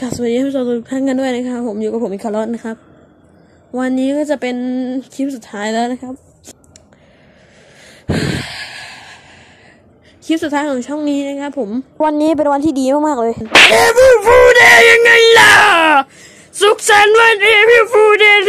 กราบสวัสดีท่านผู้ชมทุกท่านกันด้วยนะครับ ผมอยู่กับผมอีกคารอนนะครับ วันนี้ก็จะเป็นคลิปสุดท้ายแล้วนะครับ คลิปสุดท้ายของช่องนี้นะครับ ผม วันนี้เป็นวันที่ดีมากๆเลยเอฟฟูเดย์ยังไงล่ะ สุขสันต์วันเอฟฟูเดย์